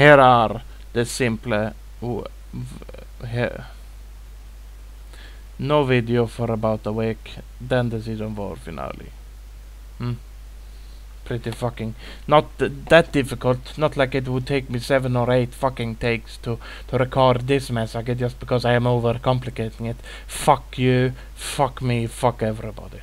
Here are the simple. No video for about a week, then the season 4 finale. Hmm. Pretty fucking not th- that difficult. Not like it would take me seven or eight fucking takes to to record this mess. I get just because I am overcomplicating it. Fuck you. Fuck me. Fuck everybody.